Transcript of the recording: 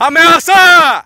Ameaça!